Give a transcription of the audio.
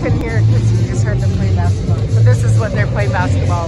couldn't hear it because you just heard them play basketball. But this is when they're playing basketball.